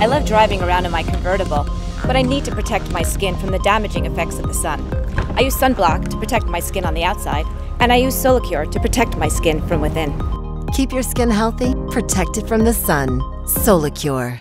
I love driving around in my convertible, but I need to protect my skin from the damaging effects of the sun. I use sunblock to protect my skin on the outside, and I use Solicur to protect my skin from within. Keep your skin healthy, protect it from the sun. Solicur.